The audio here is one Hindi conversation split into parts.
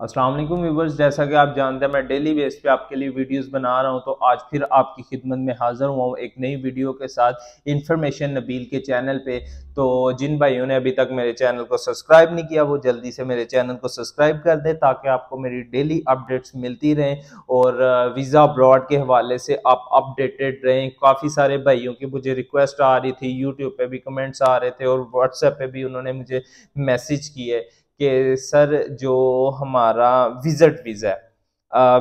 अस्सलाम वालेकुम व्यूवर्स, जैसा कि आप जानते हैं, मैं डेली बेस पे आपके लिए वीडियोस बना रहा हूँ तो आज फिर आपकी खिदमत में हाजिर हुआ हूँ एक नई वीडियो के साथ इन्फॉर्मेशन नबील के चैनल पे। तो जिन भाइयों ने अभी तक मेरे चैनल को सब्सक्राइब नहीं किया, वो जल्दी से मेरे चैनल को सब्सक्राइब कर दें, ताकि आपको मेरी डेली अपडेट्स मिलती रहें और वीज़ा अब्रॉड के हवाले से आप अपडेटेड रहें। काफ़ी सारे भाइयों की मुझे रिक्वेस्ट आ रही थी यूट्यूब पर भी कमेंट्स आ रहे थे और व्हाट्सएप पर भी उन्होंने मुझे मैसेज किए। कि सर जो हमारा विज़िट वीज़ा है।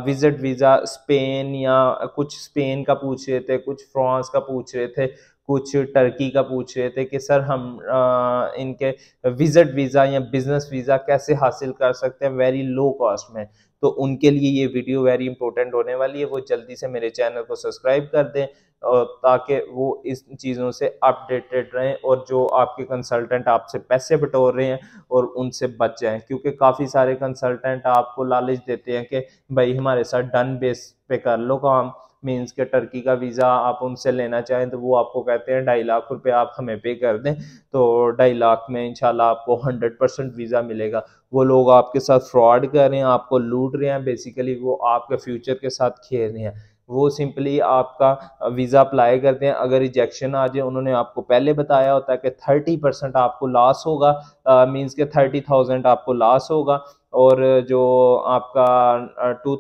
विज़िट वीज़ा स्पेन या कुछ स्पेन का पूछ रहे थे कुछ फ्रांस का पूछ रहे थे कुछ टर्की का पूछ रहे थे कि सर हम आ, इनके विज़िट वीज़ा या बिज़नेस वीज़ा कैसे हासिल कर सकते हैं वेरी लो कॉस्ट में। तो उनके लिए ये वीडियो वेरी इंपॉर्टेंट होने वाली है वो जल्दी से मेरे चैनल को सब्सक्राइब कर दें। ताकि वो इस चीज़ों से अपडेटेड रहें और जो आपके कंसल्टेंट आपसे पैसे बटोर रहे हैं और उनसे बच जाएँ। क्योंकि काफ़ी सारे कंसल्टेंट आपको लालच देते हैं कि भाई हमारे साथ डन बेस पे कर लो काम। मीन्स के टर्की का वीज़ा आप उनसे लेना चाहें तो वो आपको कहते हैं, ढाई लाख रुपए आप हमें पे कर दें। तो ढाई लाख में इंशाल्लाह आपको हंड्रेड परसेंट वीज़ा मिलेगा। वो लोग आपके साथ फ्रॉड कर रहे हैं, आपको लूट रहे हैं बेसिकली वो आपके फ्यूचर के साथ खेल रहे हैं। वो सिंपली आपका वीज़ा अप्लाई करते हैं। अगर रिजेक्शन आ जाए, उन्होंने आपको पहले बताया होता है कि थर्टी परसेंट आपको लॉस होगा मींस के थर्टी थाउज़ेंड आपको लॉस होगा और जो आपका two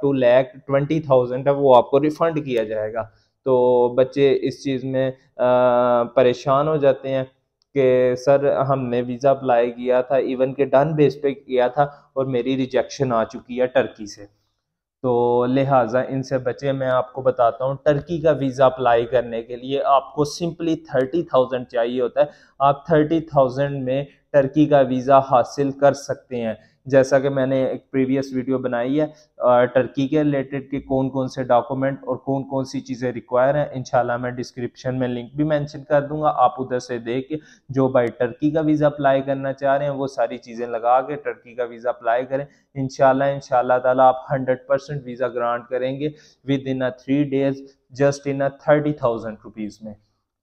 two lakh twenty thousand है, वो आपको रिफ़ंड किया जाएगा। तो बच्चे इस चीज़ में परेशान हो जाते हैं कि सर, हमने वीज़ा अप्लाई किया था इवन के डन बेस पे किया था और मेरी रिजेक्शन आ चुकी है टर्की से। तो लिहाजा इनसे बचे मैं आपको बताता हूँ, टर्की का वीज़ा अप्लाई करने के लिए आपको सिंपली थर्टी थाउज़ेंड चाहिए होता है। आप थर्टी थाउज़ेंड में टर्की का वीज़ा हासिल कर सकते हैं। जैसा कि मैंने एक प्रीवियस वीडियो बनाई है टर्की के रिलेटेड के कौन कौन से डॉक्यूमेंट और कौन कौन सी चीज़ें रिक्वायर हैं, इंशाल्लाह मैं डिस्क्रिप्शन में लिंक भी मेंशन कर दूँगा। आप उधर से देख के जो भाई टर्की का वीज़ा अप्लाई करना चाह रहे हैं, वो सारी चीज़ें लगा के टर्की का वीज़ा अप्लाई करें। इनशाला इनशाला ताला आप हंड्रेड परसेंट वीज़ा ग्रांट करेंगे within a three days just in a thirty thousand rupees में।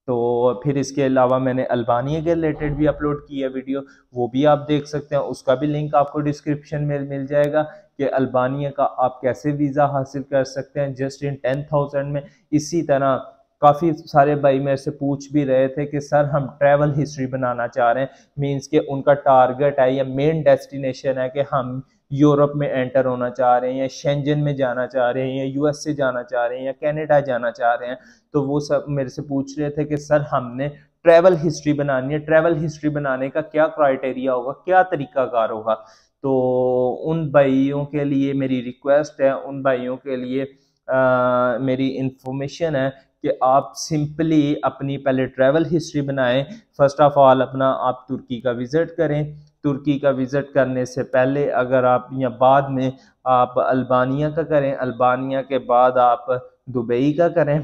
तो फिर इसके अलावा मैंने अल्बानिया के रिलेटेड भी अपलोड की है वीडियो वो भी आप देख सकते हैं। उसका भी लिंक आपको डिस्क्रिप्शन में मिल जाएगा कि अल्बानिया का आप कैसे वीज़ा हासिल कर सकते हैं। जस्ट इन टेन थाउज़ेंड में इसी तरह काफ़ी सारे भाई मेरे से पूछ भी रहे थे कि, सर, हम ट्रैवल हिस्ट्री बनाना चाह रहे हैं। मींस के उनका टारगेट है या मेन डेस्टिनेशन है कि हम यूरोप में एंटर होना चाह रहे हैं या शेंजन में जाना चाह रहे हैं या यूएस से जाना चाह रहे हैं या कनाडा जाना चाह रहे हैं तो वो सब मेरे से पूछ रहे थे कि सर हमने ट्रैवल हिस्ट्री बनानी है। ट्रैवल हिस्ट्री बनाने का क्या क्राइटेरिया होगा क्या तरीकाकार होगा? तो उन भाइयों के लिए मेरी रिक्वेस्ट है उन भाइयों के लिए आ, मेरी इंफॉर्मेशन है कि आप सिंपली अपनी पहले ट्रैवल हिस्ट्री बनाएँ। फ़र्स्ट ऑफ़ ऑल अपना आप तुर्की का विज़िट करें। तुर्की का विज़िट करने से पहले अगर आप या बाद में आप अल्बानिया का करें, अल्बानिया के बाद आप दुबई का करें,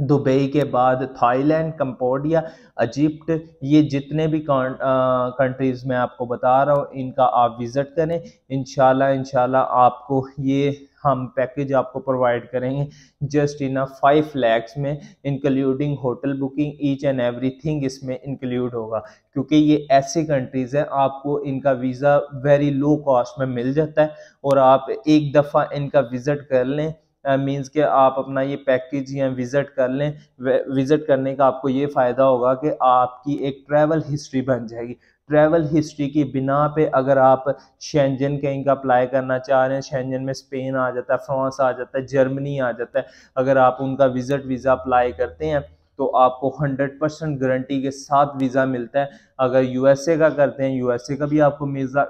दुबई के बाद थाईलैंड, कंपोडिया, इजिप्ट, ये जितने भी कंट्रीज़ में आपको बता रहा हूँ, इनका आप विज़िट करें। इंशाल्लाह इंशाल्लाह आपको ये हम पैकेज आपको प्रोवाइड करेंगे। Just in a five lakhs में including hotel booking each and everything इसमें इंक्लूड होगा। क्योंकि ये ऐसी कंट्रीज़ हैं, आपको इनका वीज़ा वेरी लो कॉस्ट में मिल जाता है और आप एक दफ़ा इनका विज़िट कर लें। मींस के आप अपना ये पैकेज या विज़िट कर लें। विज़िट करने का आपको ये फ़ायदा होगा कि आपकी एक ट्रैवल हिस्ट्री बन जाएगी। ट्रैवल हिस्ट्री की बिना पे अगर आप शेंजन कहीं का अप्लाई करना चाह रहे हैं शेंजन में स्पेन आ जाता है फ्रांस आ जाता है जर्मनी आ जाता है, अगर आप उनका विज़िट वीज़ा अप्लाई करते हैं तो आपको 100 परसेंट गारंटी के साथ वीज़ा मिलता है। अगर यूएसए का करते हैं यूएसए का भी आपको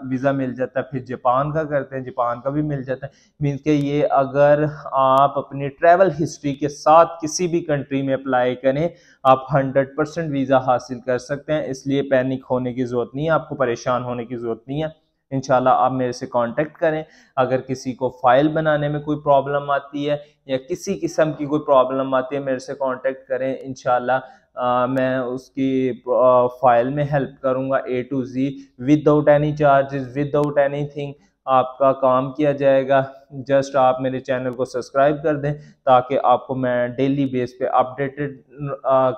वीज़ा मिल जाता है, फिर जापान का करते हैं, जापान का भी मिल जाता है। मीन्स के ये अगर आप अपनी ट्रैवल हिस्ट्री के साथ किसी भी कंट्री में अप्लाई करें, आप 100 परसेंट वीज़ा हासिल कर सकते हैं। इसलिए पैनिक होने की ज़रूरत नहीं है, आपको परेशान होने की ज़रूरत नहीं है। इनशाला आप मेरे से कांटेक्ट करें। अगर किसी को फ़ाइल बनाने में कोई प्रॉब्लम आती है या किसी किस्म की कोई प्रॉब्लम आती है, मेरे से कांटेक्ट करें। इनशाला मैं उसकी फ़ाइल में हेल्प करूँगा A to Z without any charges without any thing आपका काम किया जाएगा। जस्ट आप मेरे चैनल को सब्सक्राइब कर दें ताकि आपको मैं डेली बेस पे अपडेटेड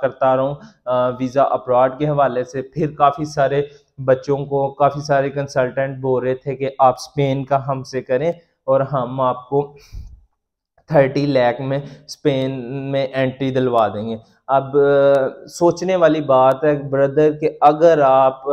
करता रहूँ वीज़ा अब्रॉड के हवाले से। फिर काफ़ी सारे बच्चों को, काफ़ी सारे कंसल्टेंट बोल रहे थे कि आप स्पेन का हमसे करें और हम आपको थर्टी लैख में स्पेन में एंट्री दिलवा देंगे। अब सोचने वाली बात है ब्रदर कि अगर आप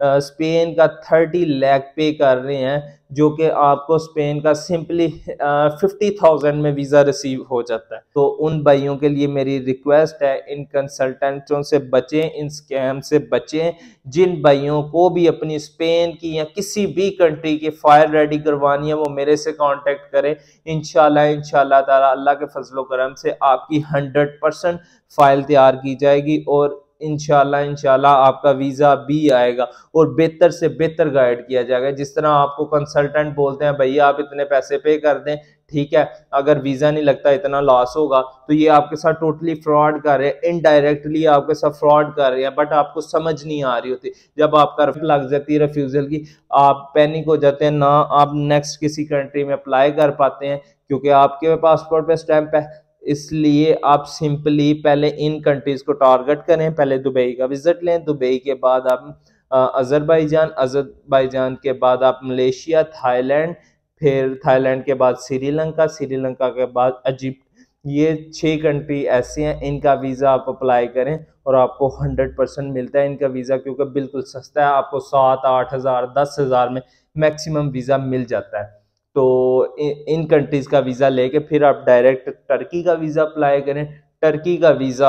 स्पेन का थर्टी लैख पे कर रहे हैं, जो कि आपको स्पेन का सिंपली फिफ्टी थाउज़ेंड में वीज़ा रिसीव हो जाता है। तो उन भाइयों के लिए मेरी रिक्वेस्ट है, इन कंसल्टेंटों से बचें, इन स्कैम से बचें, जिन भाइयों को भी अपनी स्पेन की या किसी भी कंट्री की फायर रेडी करवानी है, वो मेरे से कांटेक्ट करें। इनशाला ताला अल्लाह के फजलो करम से आपकी हंड्रेड परसेंट फ़ाइल तैयार की जाएगी और इनशाला इनशाला आपका वीज़ा भी आएगा और बेहतर से बेहतर गाइड किया जाएगा। जिस तरह आपको कंसल्टेंट बोलते हैं, भैया, आप इतने पैसे पे कर दें। ठीक है, अगर वीज़ा नहीं लगता, इतना लॉस होगा तो ये आपके साथ टोटली फ्रॉड कर रहे हैं इनडायरेक्टली आपके साथ फ्रॉड कर रहे हैं बट आपको समझ नहीं आ रही होती। जब आपका लग जाती है रिफ्यूज़ल की, आप पैनिक हो जाते हैं, ना आप नेक्स्ट किसी कंट्री में अप्लाई कर पाते हैं, क्योंकि आपके पासपोर्ट पे स्टैंप है। इसलिए आप सिंपली पहले इन कंट्रीज़ को टारगेट करें, पहले दुबई का विज़िट लें, दुबई के बाद आप अजरबैजान अजरबैजान के बाद आप मलेशिया, थाईलैंड, फिर थाईलैंड के बाद श्रीलंका श्रीलंका के बाद इजिप्ट, ये छह कंट्री ऐसे हैं, इनका वीज़ा आप अप्लाई करें और आपको हंड्रेड परसेंट मिलता है इनका वीज़ा, क्योंकि बिल्कुल सस्ता है, आपको सात, आठ हज़ार, दस हज़ार में मैक्सिमम वीज़ा मिल जाता है। तो इन कंट्रीज़ का वीज़ा लेके फिर आप डायरेक्ट टर्की का वीज़ा अप्लाई करें। टर्की का वीज़ा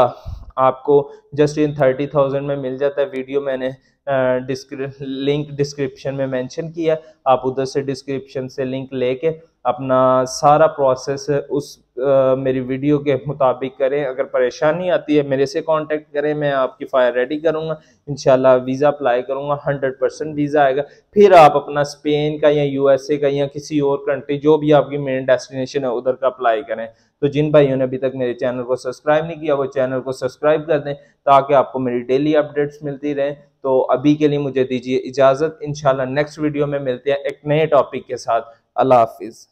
आपको जस्ट इन थर्टी थाउज़ेंड में मिल जाता है। वीडियो मैंने डिस्क्रि लिंक डिस्क्रिप्शन में मेंशन किया। आप उधर से डिस्क्रिप्शन से लिंक लेके अपना सारा प्रोसेस उस आ, मेरी वीडियो के मुताबिक करें। अगर परेशानी आती है मेरे से कांटेक्ट करें मैं आपकी फ़ायर रेडी करूँगा। इंशाल्लाह वीज़ा अप्लाई करूँगा हंड्रेड परसेंट वीज़ा आएगा। फिर आप अपना स्पेन का या यूएसए का या किसी और कंट्री जो भी आपकी मेन डेस्टिनेशन है उधर का अप्लाई करें। तो जिन भाइयों ने अभी तक मेरे चैनल को सब्सक्राइब नहीं किया वो चैनल को सब्सक्राइब कर दें ताकि आपको मेरी डेली अपडेट्स मिलती रहें। तो अभी के लिए मुझे दीजिए इजाज़त। इंशाल्लाह नेक्स्ट वीडियो में मिलते हैं एक नए टॉपिक के साथ। अल्लाह हाफिज़।